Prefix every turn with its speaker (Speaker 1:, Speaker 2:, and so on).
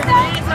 Speaker 1: Thanks.